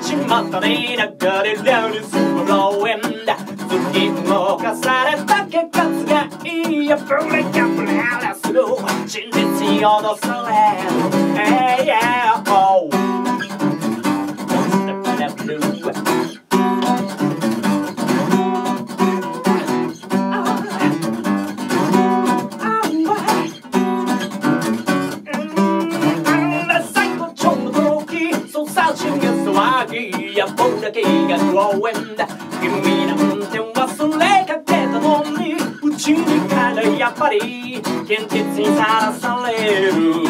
りながらレールスブローエンだ突き動かされた結果がいいやブレカブレラスルー真実に脅される Hey yeah glowing 君の運転忘れかけたのに。うちに帰るやっぱり現実にさらされる。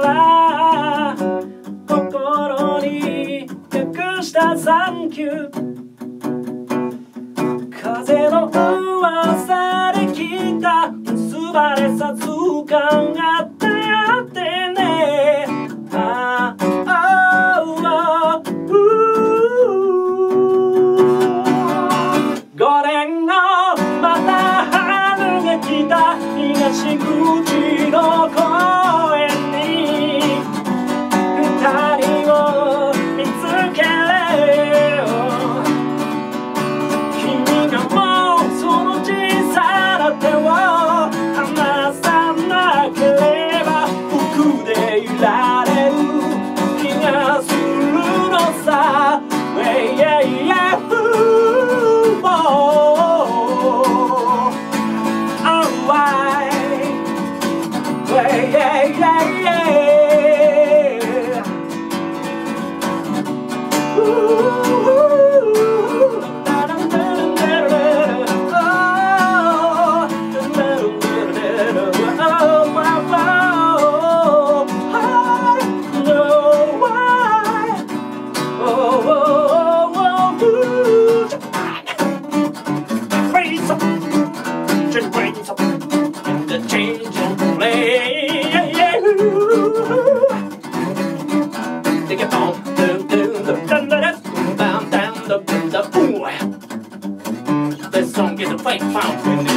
から心に隠したサンキュー風の噂で聞いた結ばれさず感がってあってね。ああああう5年後また春が来た東口 fight clown.